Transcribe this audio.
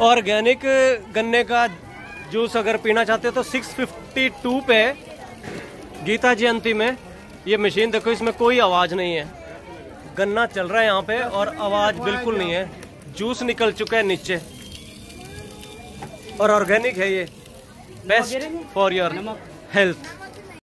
Organic गन्ने का juice अगर पीना चाहते हो तो 652 पे गीता जयंती में ये मशीन देखो इसमें कोई आवाज़ नहीं है। गन्ना चल रहा है यहाँ पे और आवाज़ बिल्कुल नहीं है। जूस निकल चुका है नीचे। और ऑर्गेनिक है ये। Best for your health